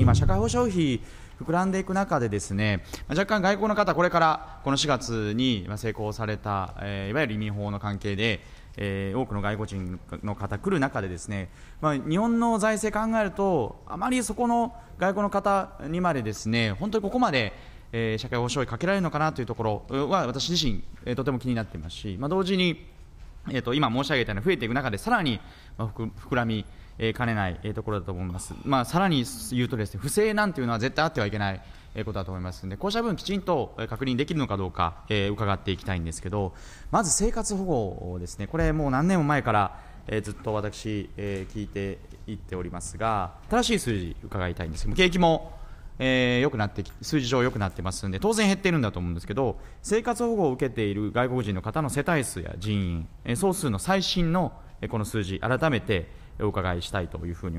に、まあ、社会保障費膨らんでいく中でですね若干外国の方これからこの4月に成功された、え、いわゆる移民法の関係で、えー、多くの外国人の方来る中でですね、まあ、日本の財政考えるとあまりそこの外国の方にまでですね本当にここまでえ、社会保障費かけられるのかなというところは私自身、え、とても気になっていますし、まあ、同時に、えー、と今申し上げたように増えていく中でさらに、ま、膨らみえ兼ねない、ところだと思います、まあ、さらに言うとですね不正なんていうのは絶対あってはいけないことだと思いますので、こうした分、きちんと確認できるのかどうか、えー、伺っていきたいんですけど、まず生活保護ですね、これ、もう何年も前から、えー、ずっと私、えー、聞いていっておりますが、正しい数字、伺いたいんですけど、景気も、えー、良くなって数字上良くなってますんで、当然減ってるんだと思うんですけど、生活保護を受けている外国人の方の世帯数や人員、総数の最新のこの数字、改めてお伺いしたいというふうに思います。